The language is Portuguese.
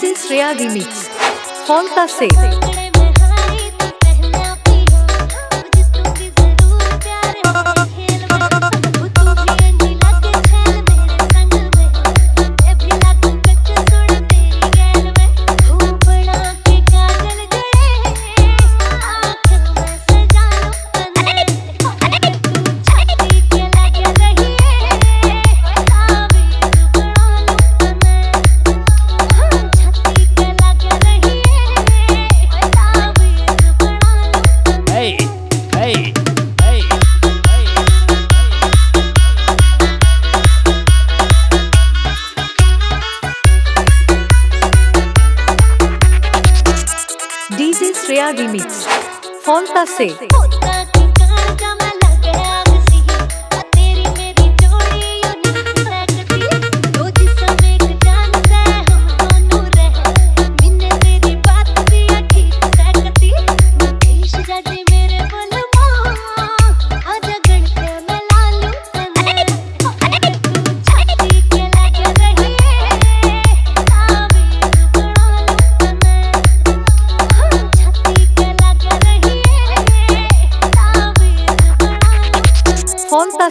This is Shreya Remix. Honta Safe. DJ Shreya Remix. Fonta se. conta